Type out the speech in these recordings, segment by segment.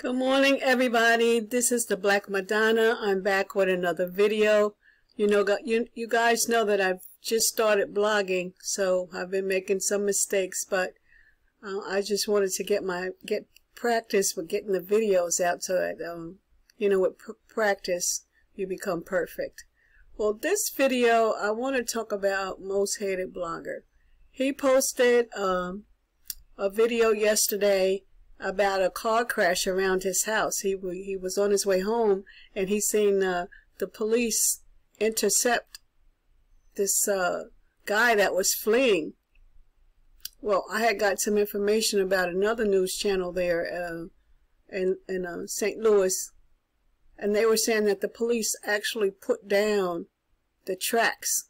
Good morning everybody. This is the Black Madonna. I'm back with another video. You know you, you guys know that I've just started blogging so I've been making some mistakes but uh, I just wanted to get my get practice with getting the videos out so that um, you know with pr practice you become perfect. Well this video I want to talk about most hated blogger. He posted um, a video yesterday about a car crash around his house. He he was on his way home and he seen uh, the police intercept this uh, guy that was fleeing. Well, I had got some information about another news channel there uh, in in uh, St. Louis, and they were saying that the police actually put down the tracks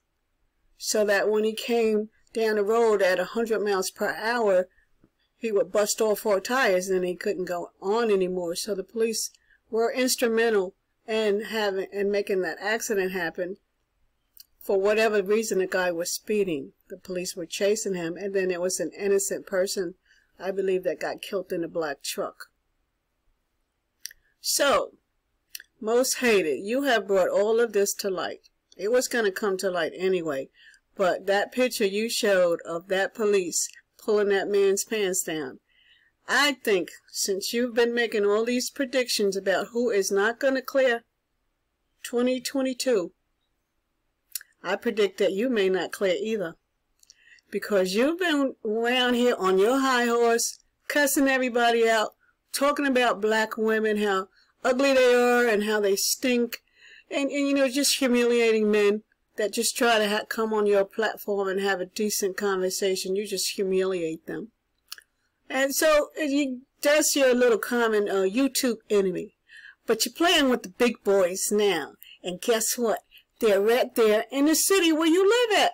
so that when he came down the road at a 100 miles per hour, he would bust all four tires and he couldn't go on anymore. So the police were instrumental in having and making that accident happen. For whatever reason, the guy was speeding. The police were chasing him, and then it was an innocent person, I believe, that got killed in a black truck. So, most hated, you have brought all of this to light. It was going to come to light anyway, but that picture you showed of that police pulling that man's pants down. I think since you've been making all these predictions about who is not going to clear 2022, I predict that you may not clear either. Because you've been around here on your high horse, cussing everybody out, talking about black women, how ugly they are and how they stink, and, and you know, just humiliating men that just try to come on your platform and have a decent conversation. You just humiliate them. And so you, that's your little common uh, YouTube enemy. But you're playing with the big boys now. And guess what? They're right there in the city where you live at,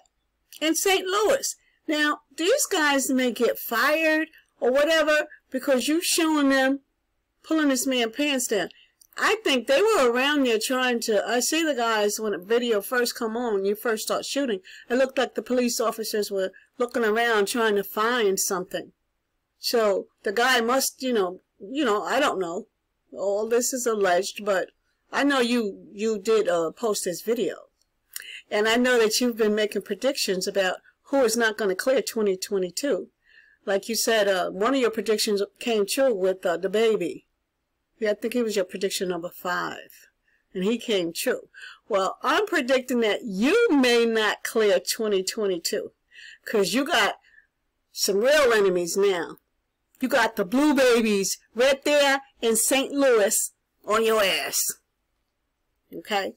in St. Louis. Now, these guys may get fired or whatever because you're showing them pulling this man pants down. I think they were around there trying to, I see the guys when the video first come on, when you first start shooting, it looked like the police officers were looking around trying to find something. So the guy must, you know, you know, I don't know. All this is alleged, but I know you, you did uh, post this video. And I know that you've been making predictions about who is not going to clear 2022. Like you said, uh, one of your predictions came true with uh, DaBaby. Yeah, I think it was your prediction number five. And he came true. Well, I'm predicting that you may not clear 2022. Because you got some real enemies now. You got the blue babies right there in St. Louis on your ass. Okay?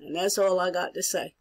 And that's all I got to say.